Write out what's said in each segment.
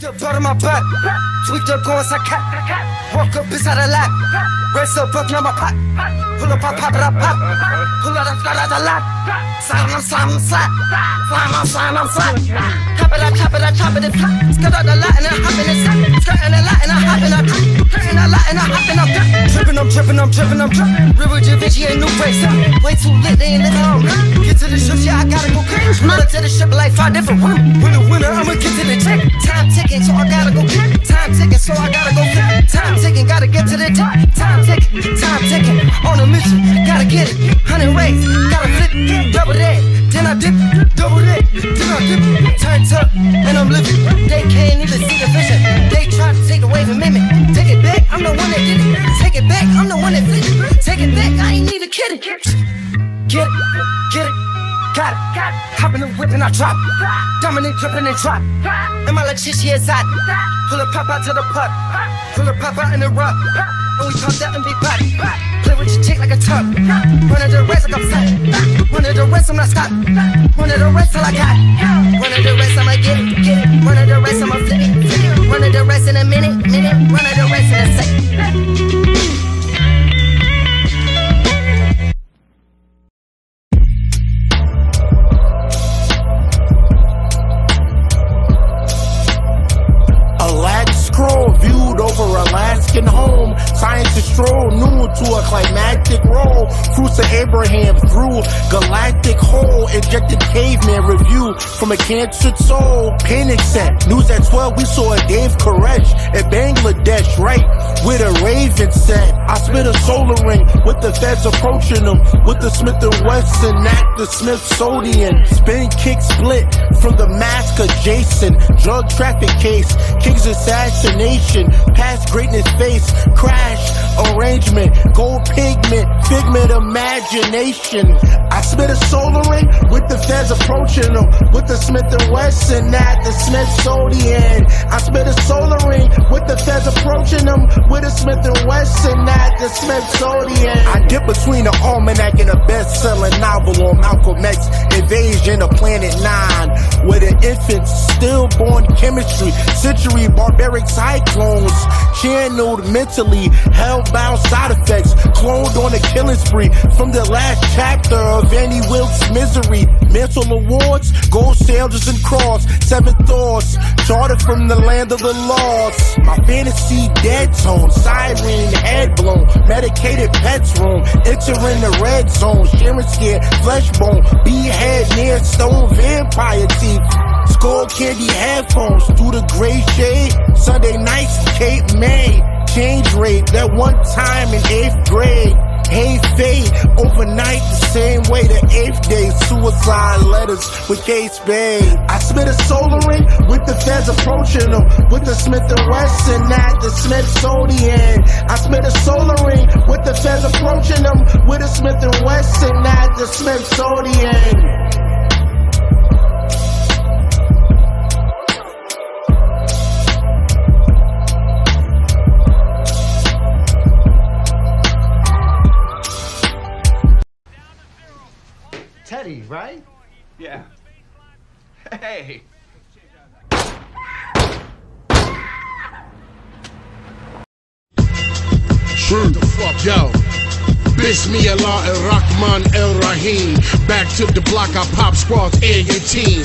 The blood on my butt, sweet the go inside cat. Walk up inside the lap, raise up, buck on my pot. Pull up, pop, pop up, pop. Pull up, got out the lot. Slam, I'm slam, I'm slap. Slam, I'm slam, I'm slap. Chop it up, chop it up, chop it up. Skirt out the lot and I'm hopping in the lot and I'm hopping up. Skirting the lot and I'm hopping up. Tripping, I'm tripping, I'm tripping, I'm tripping. River Da Vinci ain't new race. Way too lit, they ain't living on me. Get to the strip, yeah, I gotta go crazy. Mother to the strip like five different women. Winner, winner, I'ma get to the check. Time ticking, so I gotta go. Time ticking, so I gotta go. Time ticking, gotta get to the top. Time ticking, time ticking. On a mission, gotta get it. Hundred ways, gotta flip, double that. Then I dip, double that. Then I dip, turn up, and I'm living. They can't even see the vision. They try to take away and mimic. Take it back, I'm the one that did it. Take it back, I'm the one that flipped it. Take it back, I ain't need a kid. Get it, get it. Got it, got it. Hop in the whip and I drop. Dominate, dripping and drop. And my Letitia is hot. Pull a pop out to the putt. Pull a pop out in the rough. And we talk that and be back. Play with your chick like a tub. Run the rest like I'm set. Run the rest, I'm not stop. Run the rest till I got. Run the rest, I'ma get it, get it. Run the rest, I'ma flip it. Run the rest in a minute, minute. Run the rest in a second. Scientists stroll noon to a climactic roll. Fruits of Abraham through galactic hole. Injected caveman review from a cancered soul. Panic set. News at 12 we saw a Dave Koresh in Bangladesh, right? With a raven set. I spit a solar ring with the feds approaching them. With the Smith and Wesson at the Smithsonian. Spin kick split from the mask adjacent. Drug traffic case. King's assassination. Past greatness face. Crash arrangement. Gold pigment. Figment imagination. I spit a solar ring with the feds approaching them. With the Smith and Wesson at the Smithsonian. I spit a solar ring with the feds approaching them. With a Smith and Wesson at the Smithsonian. I dip between the almanac and a best-selling novel on Malcolm X Invasion of Planet Nine. With an infant stillborn chemistry, century barbaric cyclones, channeled mentally, hellbound side effects, cloned on a killing spree from the last chapter of Annie Wilkes' misery. Mental awards, gold sailors and cross, seven thoughts, charted from the land of the lost. My fantasy dead tone, siren head blown, medicated pets room, entering the red zone, sharing skin, flesh bone, behead near stone vampire teeth. Skullcandy headphones through the gray shade. Sunday nights, Cape May. Change rate that one time in eighth grade. Hey, fade overnight the same way the eighth day. Suicide letters with Case Bay. I spit a solar ring with the feds approaching them. With the Smith and Wesson at the Smithsonian. I spit a solar ring with the feds approaching them. With the Smith and Wesson at the Smithsonian. Right? Yeah. Hey. Shut the fuck, yo. Bismillah and Rahman El Rahim. Back to the block, I pop squads, air your team.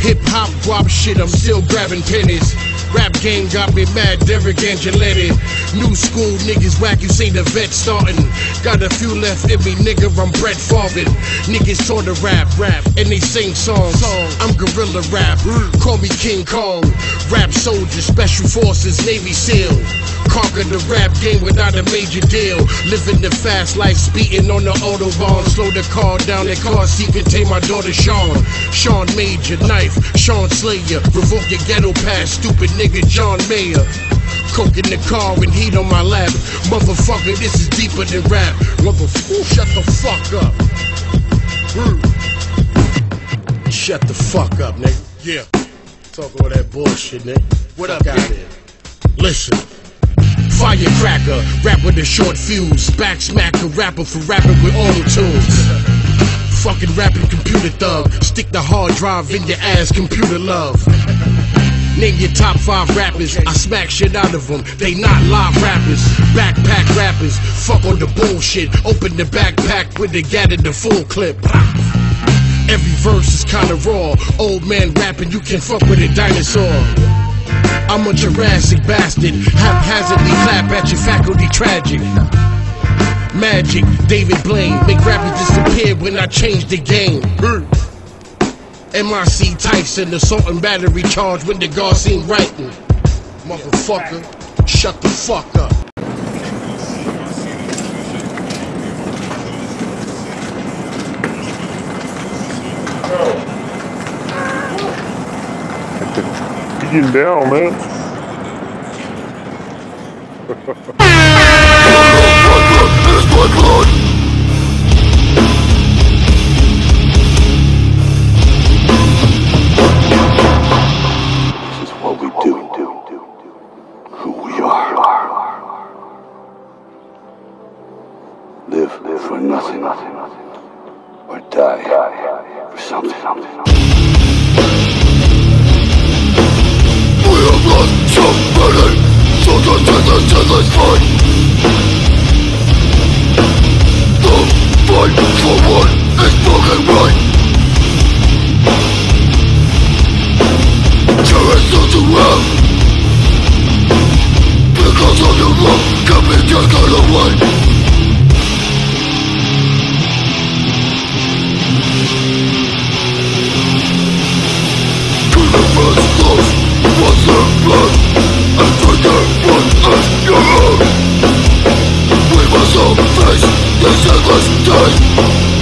Hip hop guap shit, I'm still grabbing pennies. Rap game got me mad, Derek Angeletti. New school niggas whack, you say the vet starting. Got a few left in me, nigga, I'm Brett Favre. Niggas taught to rap, rap, and they sing songs. I'm gorilla rap, call me King Kong. Rap soldier, special forces, Navy SEAL. Conquer the rap game without a major deal. Living the fast life, speeding on the autobahn. Slow the car down, the car seat contain my daughter Sean. Sean Major, knife, Sean Slayer. Revoke your ghetto pass, stupid nigga John Mayer. Coke in the car and heat on my lap. Motherfucker, this is deeper than rap. Motherfucker, shut the fuck up. Mm. Shut the fuck up, nigga. Yeah. Talk all that bullshit, nigga. What up, out here? Listen. Firecracker, rap with a short fuse. Back smack a rapper for rapping with auto tunes. Fucking rapping computer thug. Stick the hard drive in your ass, computer love. Name your top five rappers. I smack shit out of them. They not live rappers. Backpack rappers. Fuck on the bullshit. Open the backpack with the gat in the full clip. Every verse is kinda raw. Old man rapping, you can fuck with a dinosaur. I'm a Jurassic bastard. Haphazardly clap at your faculty tragic. Magic, David Blaine. Make rappers disappear when I change the game. MIC Tyson, assault and battery charge when the guard seen writing. Motherfucker, shut the fuck up. Getting down, man. Live for nothing. Nothing, nothing, or die for something. We have lost so many, so the endless, endless fight. The fight for what is fucking right. Cherish those you have. Because of your love, can be taken away. This endless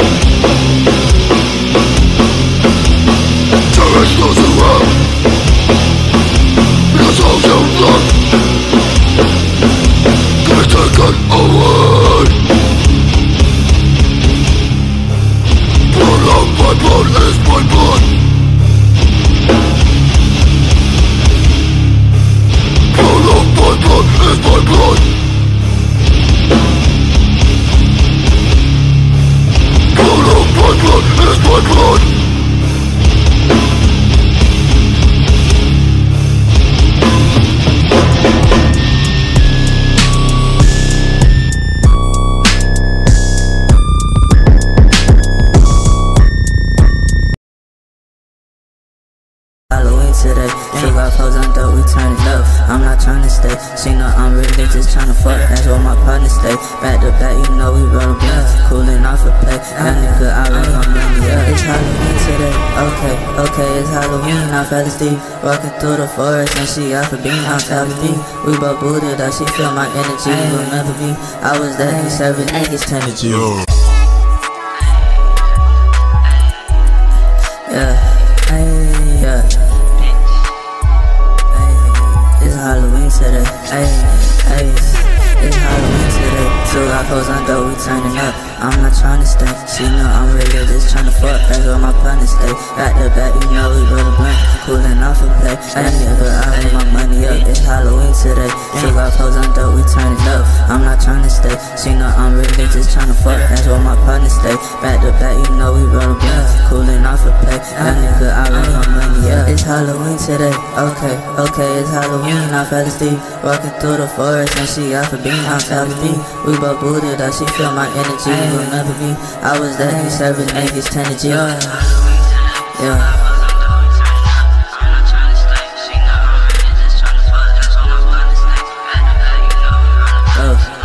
not trying. She know I'm really just trying fuck. That's where my partner stay. Back to back, you know we rollin' blunts. Cooling off a play. That uh, nigga, I run uh, my money up. It's Halloween today. Okay, okay, it's Halloween. I fell asleep. Walking through the forest and she off a beam. I'm telling me. We both booted up. She feel my energy. Remember me? I was that he serving niggas tend to G. Yeah. Hey, yeah. Hey, hey, it's Halloween today. Two got hoes on dope, we turning up. I'm not trying to stay. She know I'm really just trying to fuck. That's where my partner stay. Back to back, you know we roll a blunt. Cooling off a play. I run my money up. It's Halloween today. Two got hoes on dope, we turning up. I'm not trying to stay. She know I'm really just trying to fuck. That's where my partner stay. Back to back, you know we roll a blunt. Cooling off a play. I run my money up. It's Halloween today. Okay, okay, it's Halloween. I fell asleep. Walking through the forest and she off a beam. I'm telling me. We both booted up. She feel my energy. Remember me? I was that he serving niggas 10 to G. Yeah. Oh.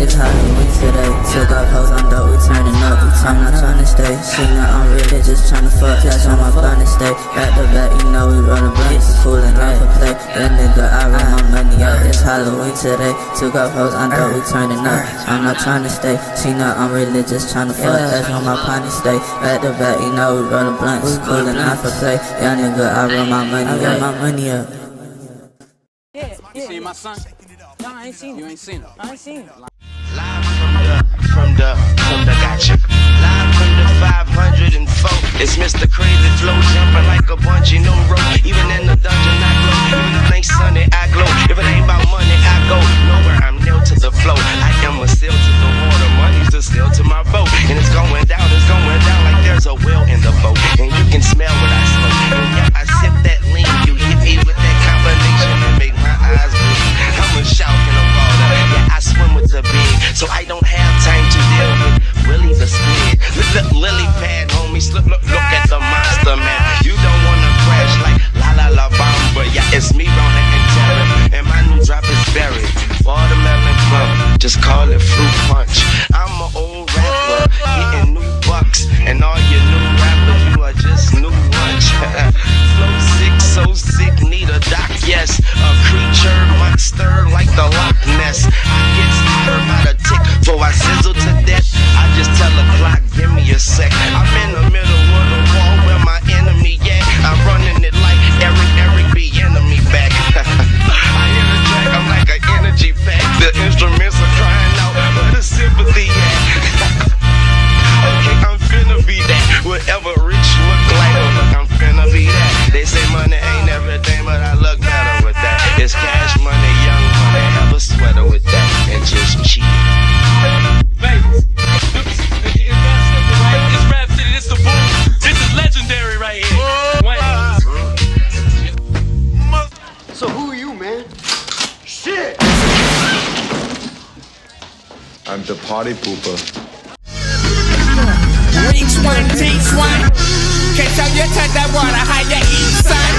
It's Halloween today. Took off hoes on dope, we turning. I'm not trying to stay. She know I'm really just trying to fuck. That's on my partner stay. Back to back, you know we rollin' blunts. Coolin' off a play. That nigga, I run my money up. It's Halloween today. Took off hoes on dope, we turning up. I'm not trying to stay. She know I'm really just trying to fuck. That's on my partner stay. Back to back, you know we rollin' blunts. Coolin' off a play. Yeah, nigga, I run my money up. my money up. You seen my son? No, I ain't seen him. You ain't seen him. I ain't seen him. Live from the, from the, from the gotcha. 104. It's Mr. Crazy Flow, jumping like a bungee, no rope. Even in the dungeon, I glow. Even if it ain't sunny, I glow. If it ain't about money, I go. Nowhere, I'm nailed to the flow. I am a seal to the water. Money's the seal to my boat. And it's going down, it's going down like there's a whale in the boat. And you can smell what I smoke. And yeah, I sip that lean. You hit me with that combination and make my eyes bleed. I'm a shark in the water. Yeah, I swim with the beam. So I don't have party pooper. Reach one, teach one. Can't show you to the water how you eat, son.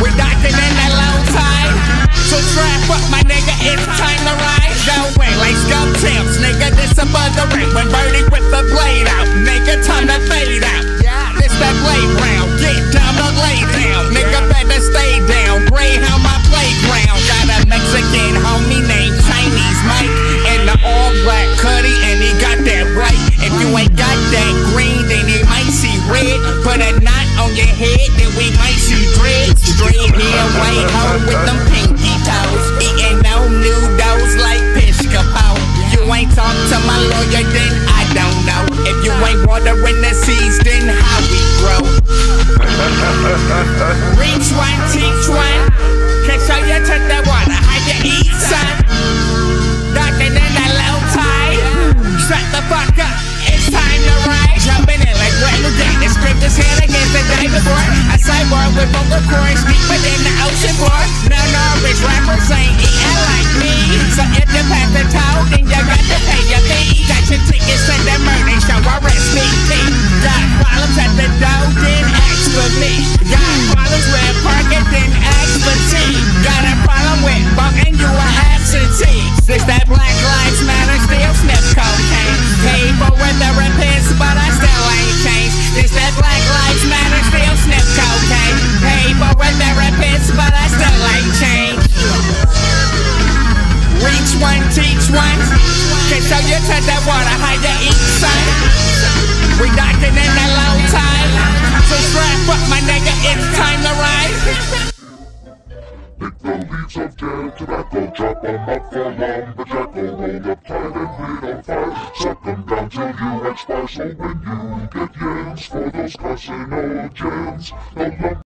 We docking in a low tide. So strap up, my nigga, it's time to ride. Go away like scum tips, nigga. This above me. Got problems with parking, tea. Got a problem with bumping you a absentee. This that Black Lives Matter still sniff cocaine. For with the repents, but I still ain't changed. This that Black Lives Matter still sniff cocaine. For with the repents, but I still ain't changed. Reach one, teach one. Can show you to the water how you eat, so when you get yams for those no lump.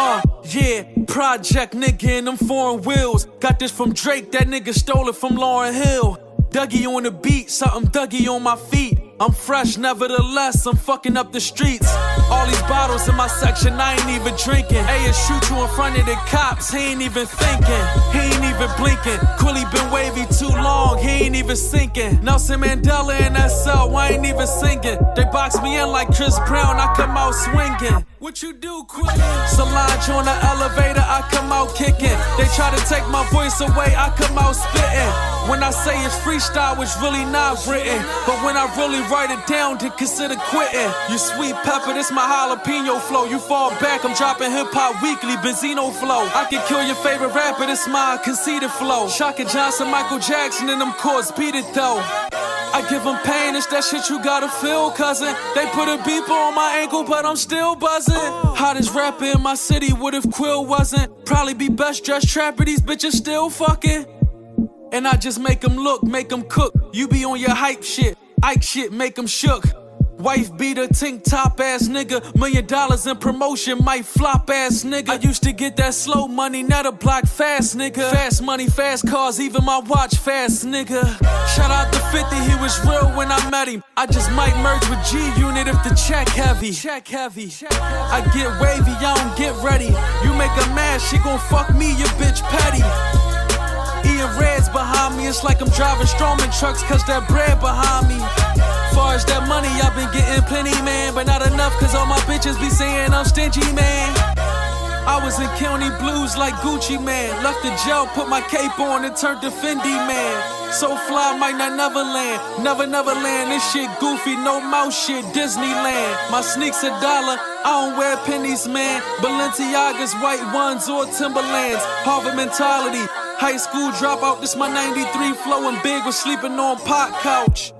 Uh, yeah, project nigga in them foreign wheels. Got this from Drake, that nigga stole it from Lauryn Hill. Dougie on the beat, something Dougie on my feet. I'm fresh, nevertheless, I'm fucking up the streets. All these bottles in my section, I ain't even drinking. Hey, shoot you in front of the cops, he ain't even thinking. He ain't even blinking. Quilly been wavy too long, he ain't even sinking. Nelson Mandela in that cell, I ain't even singing. They box me in like Chris Brown, I come out swinging. What you do, Quilly? Solange on the elevator, I come out kicking. They try to take my voice away, I come out spitting. When I say it's freestyle, it's really not written. But when I really write it down, to consider quitting. You sweet pepper, this my jalapeno flow. You fall back, I'm dropping hip hop weekly, Benzino flow. I can kill your favorite rapper, this my conceited flow. Shaka Johnson, Michael Jackson, and them chords, beat it though. I give them pain, it's that shit you gotta feel, cousin. They put a beeper on my ankle, but I'm still buzzing. Hottest rapper in my city, what if Quill wasn't? Probably be best dressed trapper, these bitches still fucking. And I just make them look, make them cook. You be on your hype shit, Ike shit, make them shook. Wife beater, tank top ass nigga. Million dollars in promotion, might flop ass nigga. I used to get that slow money, now the block fast nigga. Fast money, fast cars, even my watch fast nigga. Shout out to 50, he was real when I met him. I just might merge with G Unit if the check heavy. Check heavy. I get wavy, I don't get ready. You make a mad, she gon' fuck me, your bitch petty. Reds behind me, it's like I'm driving Stroehmann trucks, cause that bread behind me. Far as that money, I've been getting plenty, man, but not enough, cause all my bitches be saying I'm stingy, man. I was in county blues like Gucci Mane. Left the jail, put my cape on and turned to Fendi man. So fly, might not never land. Never, never land. This shit goofy, no mouse shit, Disneyland. My sneaks a dollar, I don't wear pennies, man. Balenciagas, white ones, or Timberlands. Harvard mentality. High school dropout, this my 93 flowing big was sleeping on pot couch.